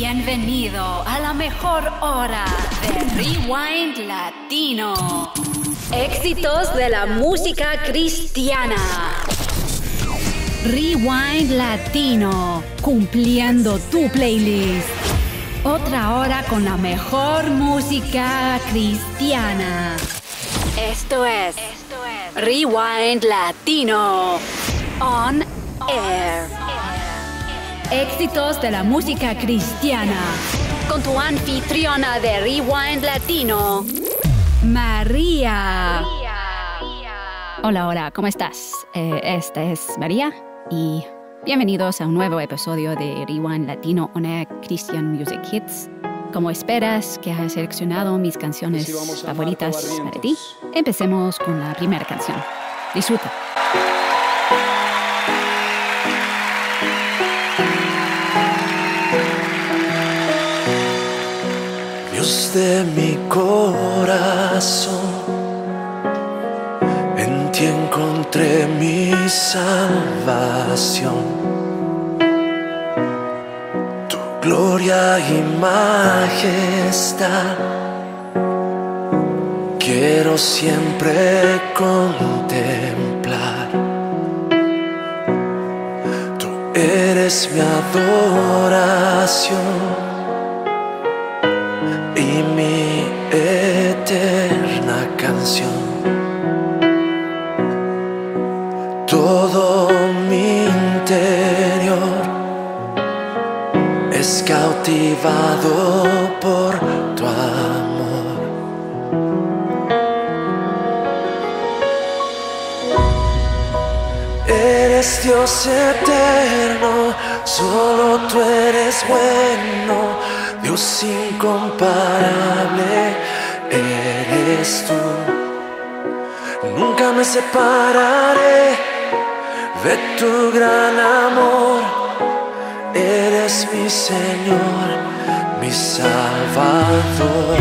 Bienvenido a la mejor hora de Rewind Latino. Éxitos de la música cristiana. Rewind Latino, cumpliendo tu playlist. Otra hora con la mejor música cristiana. Esto es, Rewind Latino. On Air. Éxitos de la música cristiana. Con tu anfitriona de Rewind Latino, María. Hola, hola, ¿cómo estás? Eh, esta es María y bienvenidos a un nuevo episodio de Rewind Latino On Air Christian Music Hits. Como esperas que haya seleccionado mis canciones favoritas para ti, empecemos con la primera canción. Disfruta. De mi corazón, en ti encontré mi salvación. Tu gloria y majestad quiero siempre contemplar. Tú eres mi adoración mi eterna canción. Todo mi interior es cautivado por tu amor. Eres Dios eterno, solo tú eres bueno. Dios incomparable eres tú. Nunca me separaré de tu gran amor. Eres mi Señor, mi Salvador.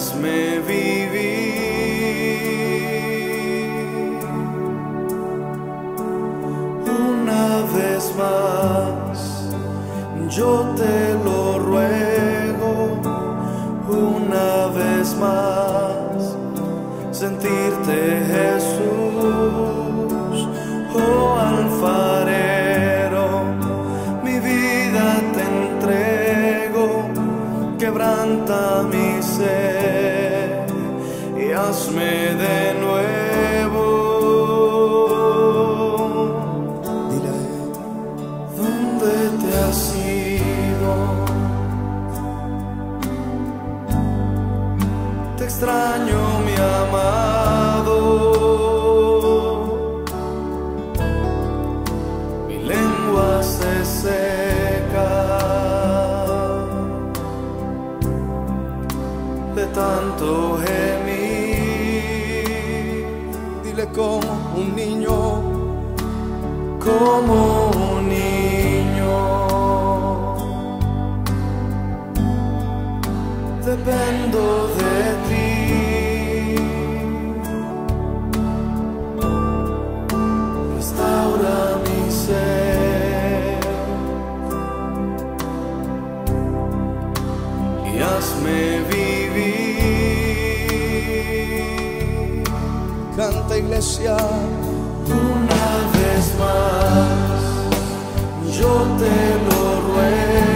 Hazme vivir una vez más. Yo te lo ruego una vez más. Sentirte Jesús, oh alfarero, mi vida te entrego, quebranta mi ser Canta iglesia una vez más. Yo te lo ruego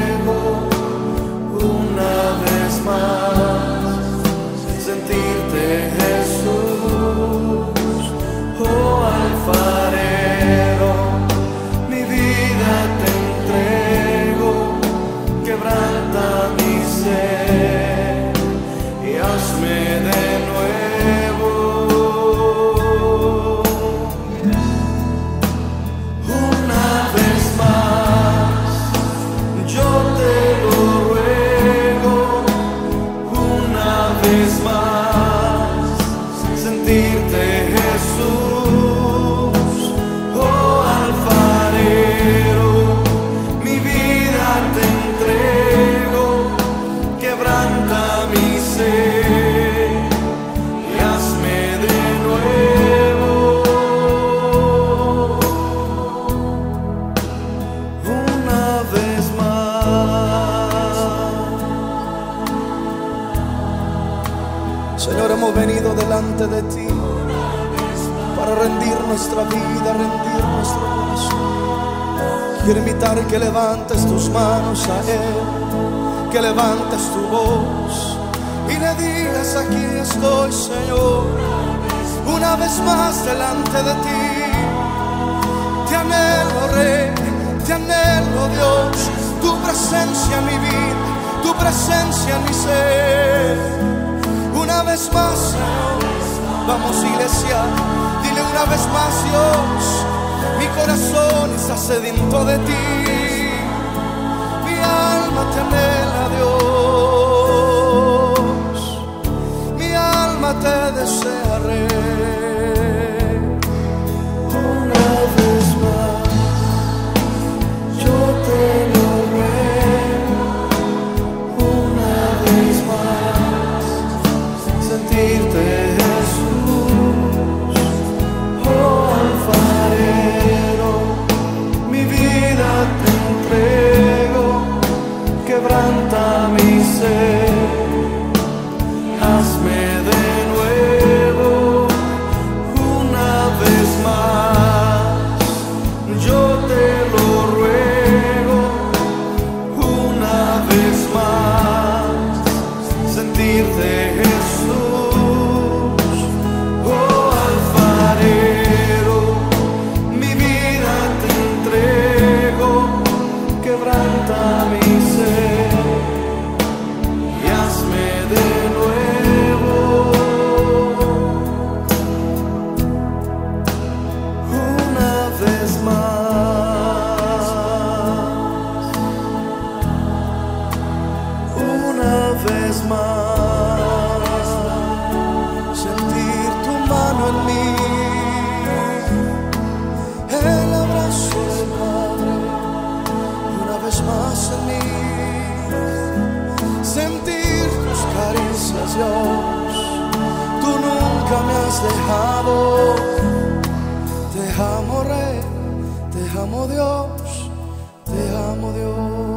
nuestra vida, rendir nuestro corazón. Quiero invitar que levantes tus manos a Él, que levantes tu voz y le digas aquí estoy, Señor, una vez más delante de ti. Te anhelo, Rey, te anhelo, Dios, tu presencia en mi vida, tu presencia en mi ser. Una vez más, vamos iglesia, una vez más, Dios, mi corazón está sediento de ti, mi alma te anhela, Dios, mi alma te desea, Dios, tú nunca me has dejado. Te amo Rey, te amo Dios, te amo Dios.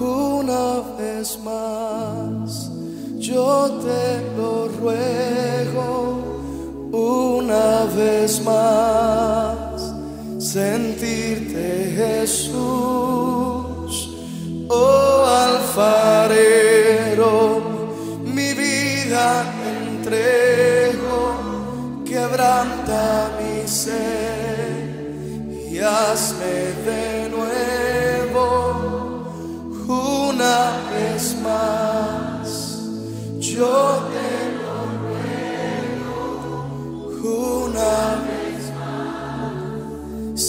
Una vez más, yo te lo ruego, una vez más, sentirte Jesús, oh alfarero, mi vida entrego, quebranta mi ser y hazme de nuevo una vez más. Yo te lo ruego una vez más,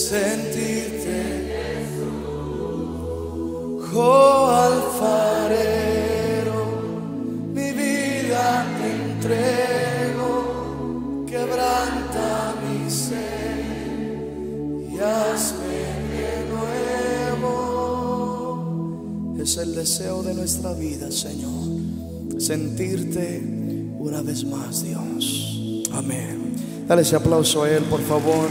alfarero, mi vida te entrego, quebranta mi ser y hazme de nuevo. Es el deseo de nuestra vida, Señor, sentirte una vez más, Dios. Amén. Dale ese aplauso a Él, por favor.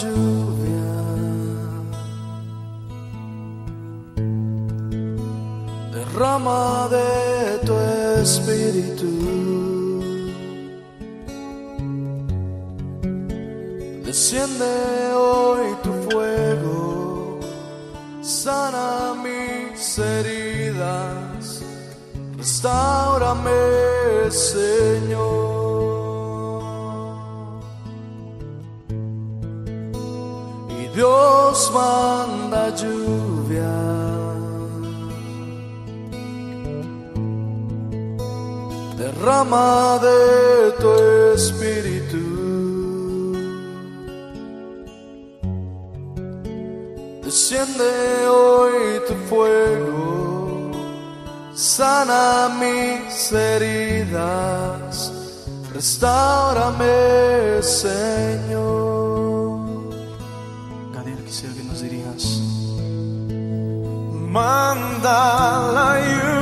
Lluvia. Derrama de tu espíritu. Desciende hoy tu fuego, sana mis heridas, restaurame, Señor. Dios manda lluvia. Derrama de tu espíritu. Desciende hoy tu fuego, sana mis heridas, restaurame, Señor. Manda la lluvia,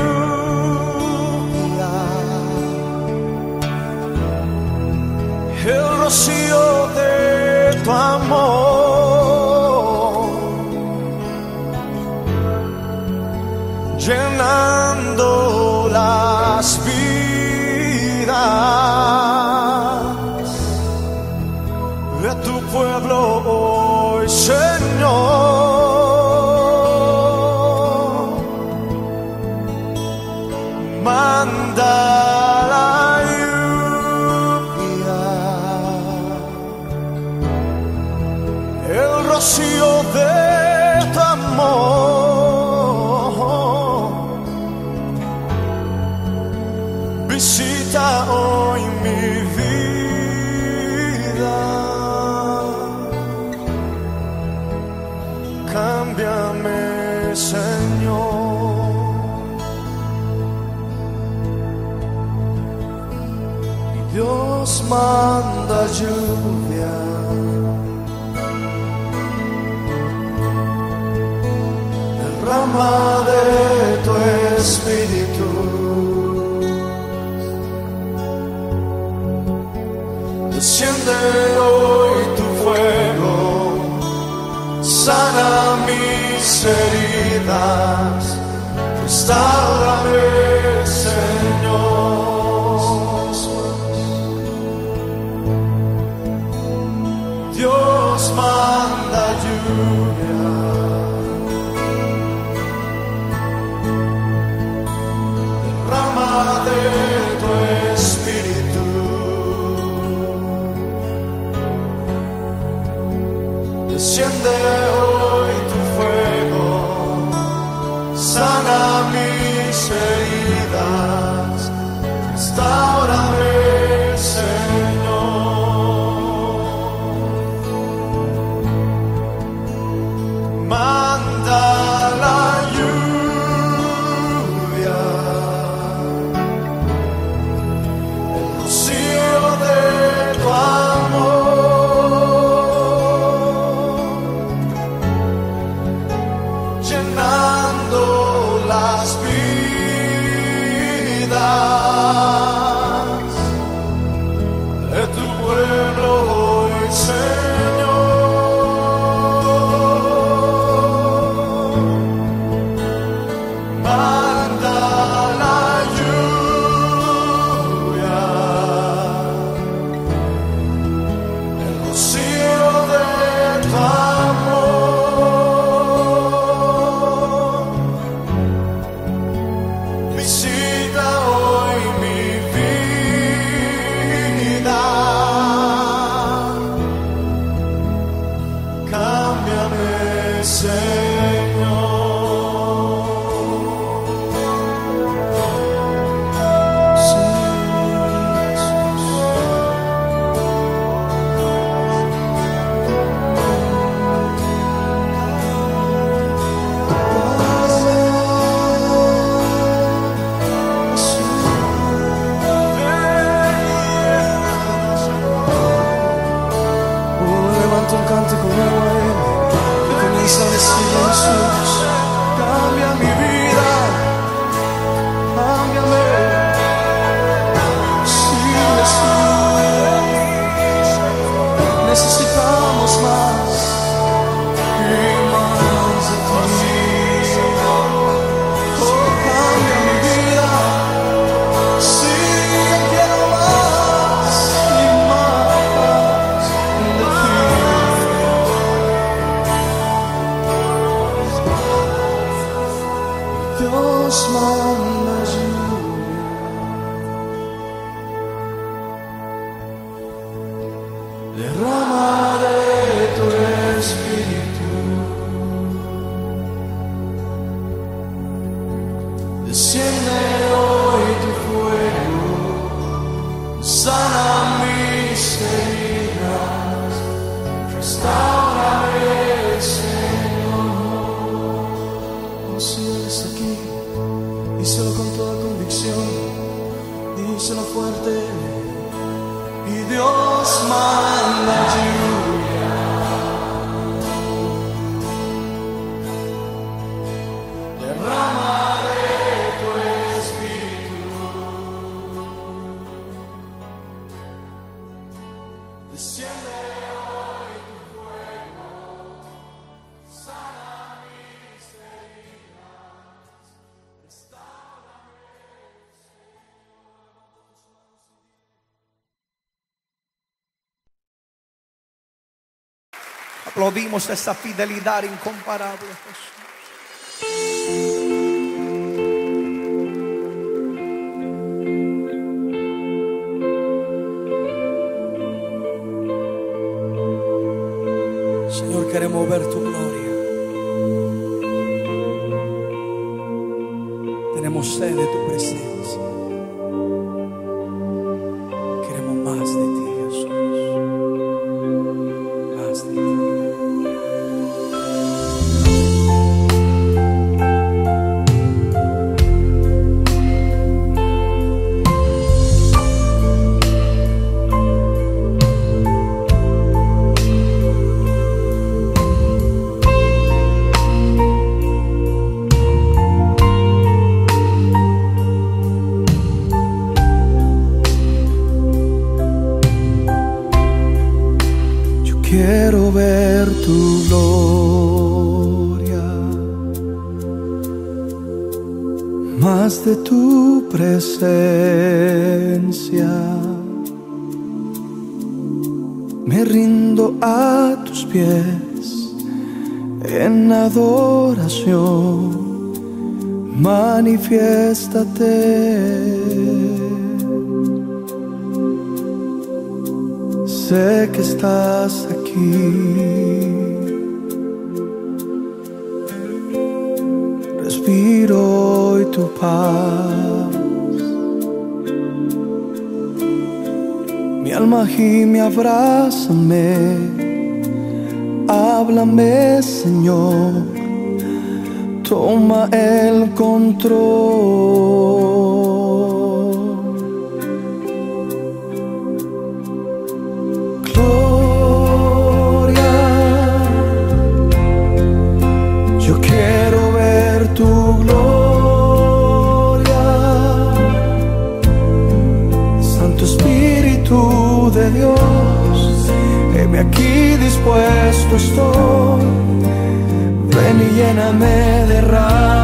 el rocío de tu amor. llenando Aplaudimos esta fidelidad incomparable. Sé que estás aquí. Respiro y tu paz. Mi alma gime, abrázame. Háblame, Señor toma el control. Gloria, yo quiero ver tu gloria, Santo Espíritu de Dios, heme aquí dispuesto estoy lléname de rabia.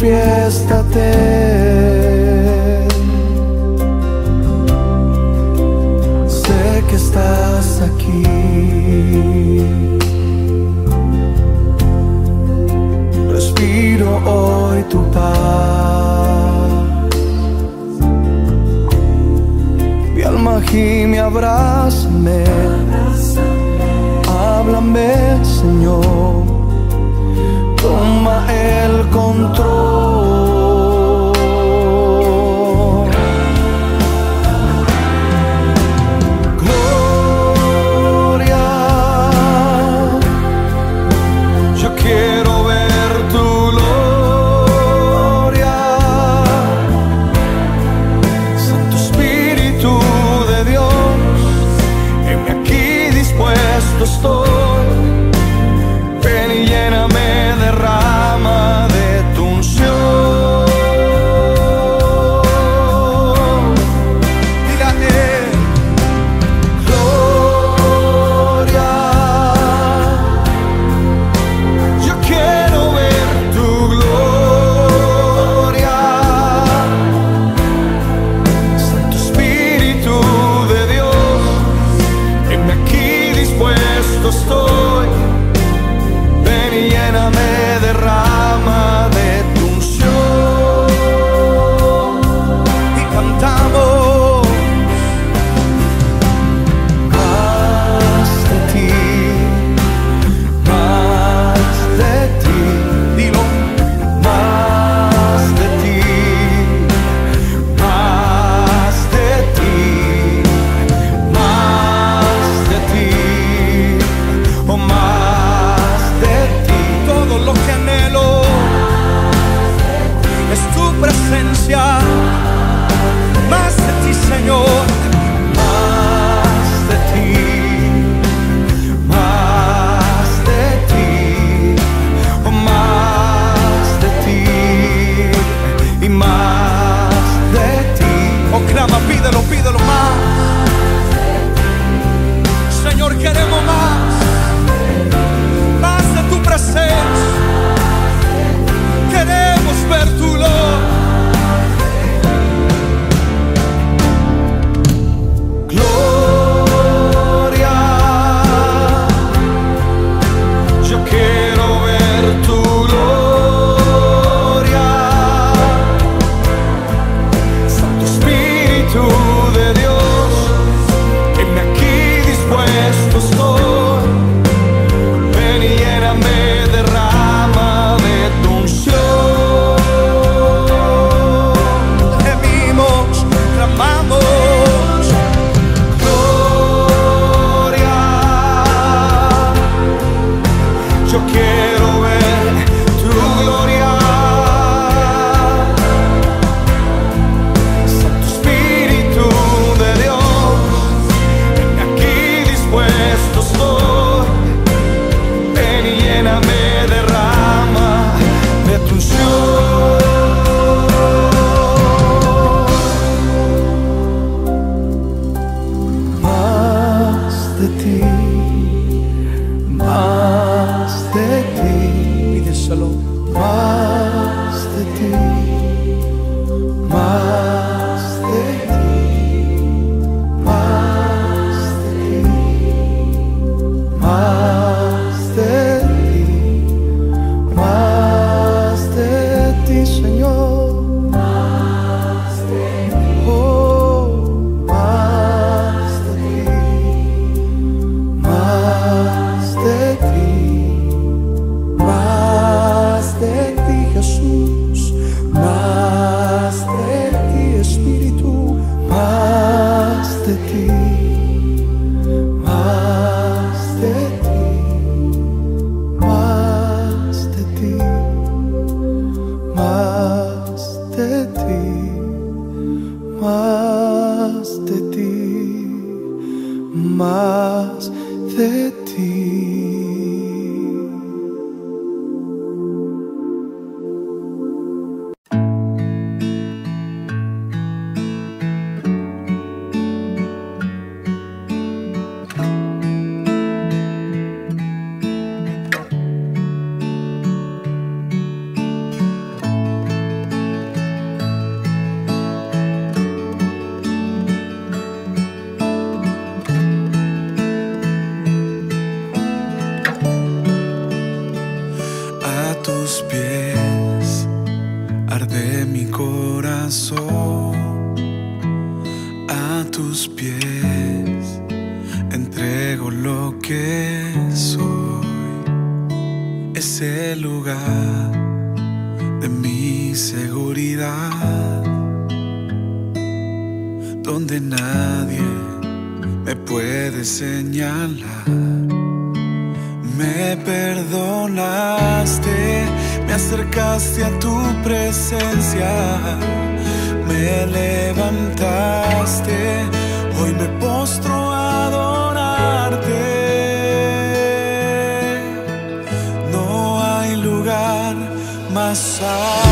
manifiéstate. Sé que estás aquí. Respiro hoy tu paz. Mi alma gime, abrázame. Háblame, Señor. Toma el control. Μάστε τι, μη δεις άλλο, μάστε τι. es el lugar de mi seguridad, donde nadie me puede señalar. Me perdonaste, me acercaste a tu presencia, me levantaste, hoy me postro passar.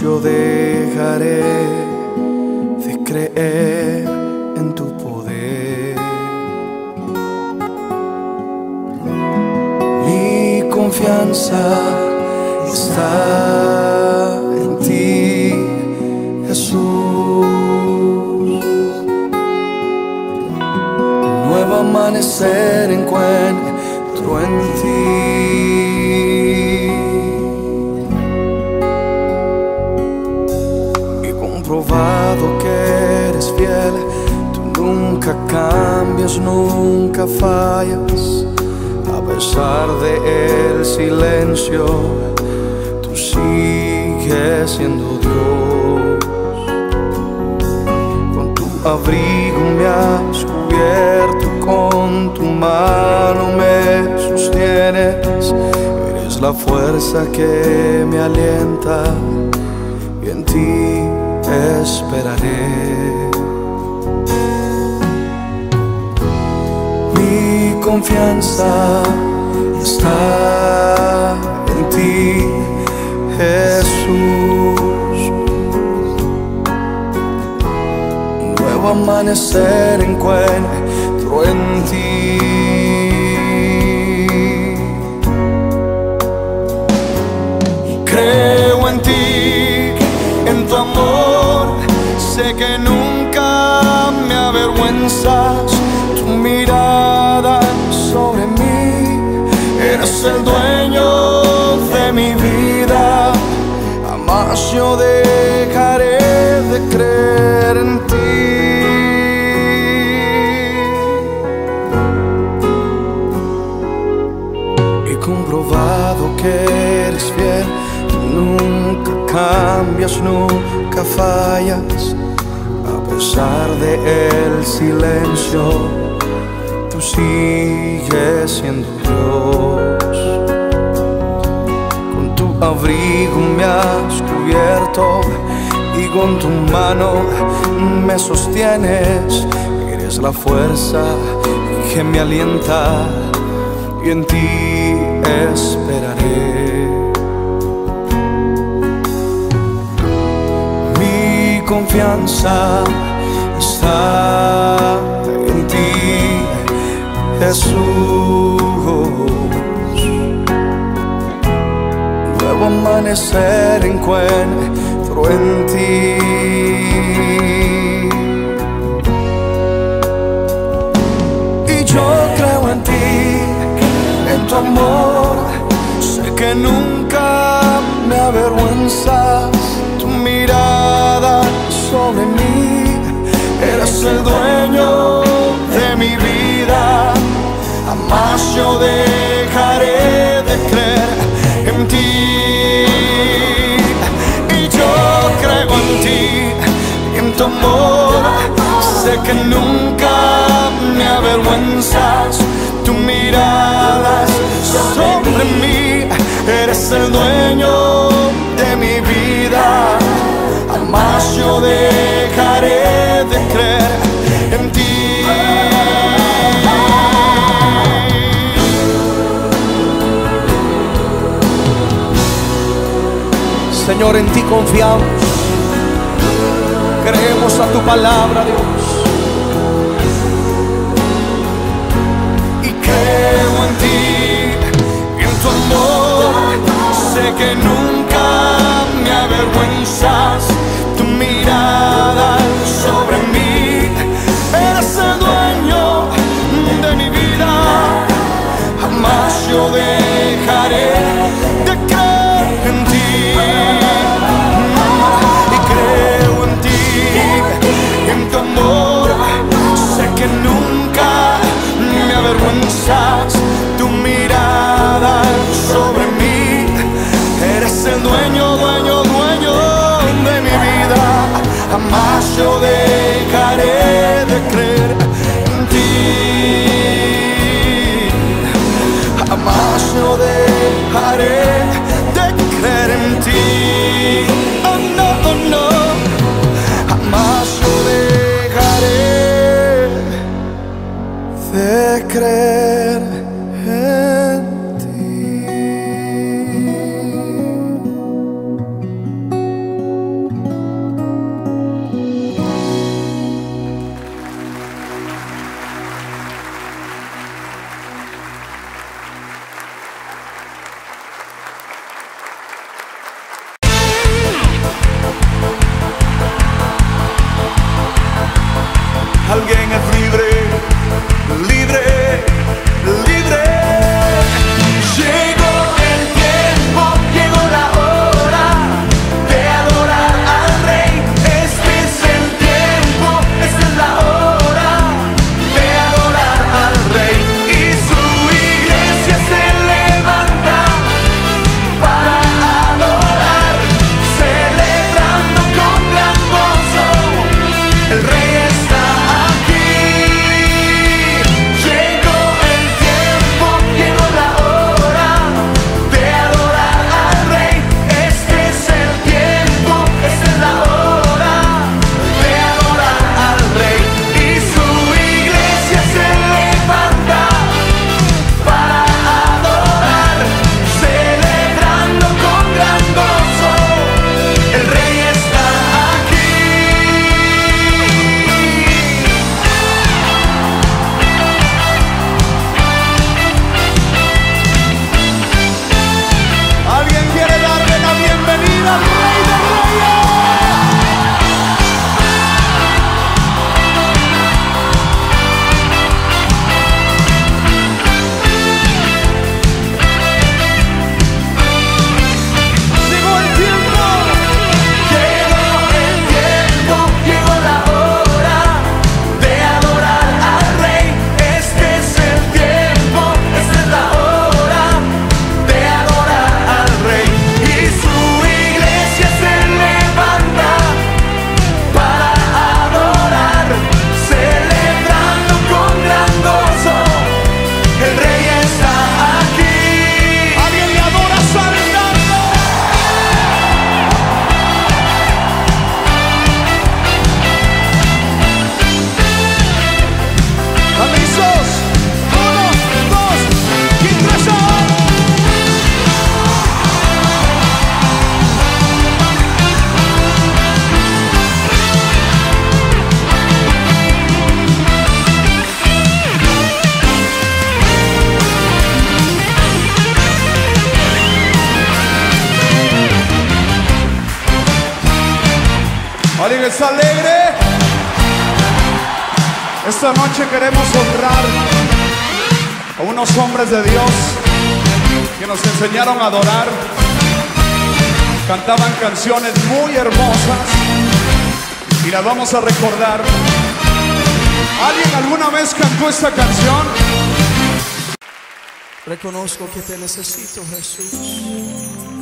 Yo dejaré de creer en tu poder. Mi confianza está en ti, Jesús. Nuevo amanecer encuentro nunca cambias, nunca fallas. A pesar de el silencio, tú sigues siendo Dios. Con tu abrigo me has cubierto, con tu mano me sostienes. Eres la fuerza que me alienta y en ti esperaré. Confianza está en ti, Jesús. Nuevo amanecer encuentro en ti. Creo en ti, en tu amor. Sé que nunca me avergüenzas. Eres el dueño de mi vida. Jamás yo dejaré de creer en ti. He comprobado que eres fiel, nunca cambias, nunca fallas. A pesar de el silencio, tú sigues siendo Dios. Con tu abrigo me has cubierto y con tu mano me sostienes. Eres la fuerza que me alienta y en ti esperaré. Mi confianza está en ti, Jesús. Nuevo amanecer encuentro en ti. Y yo creo en ti, en tu amor, sé que nunca me avergüenzas, tu mirada sobre mí, eres el dueño de mi vida, yo dejaré de creer en ti. Y yo creo en ti, en tu amor, sé que nunca me avergüenzas, tu mirada sobre mí, eres el dueño Señor, en ti confiamos, creemos a tu palabra, Dios. Y creo en ti, en tu amor, sé que nunca me avergüenzas, yo dejaré de creer en ti. Jamás yo dejaré de creer en ti. Oh no, oh no. Jamás yo dejaré de creer enseñaron a adorar. Cantaban canciones muy hermosas y las vamos a recordar. ¿Alguien alguna vez cantó esta canción? Reconozco que te necesito, Jesús.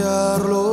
cambiarlo.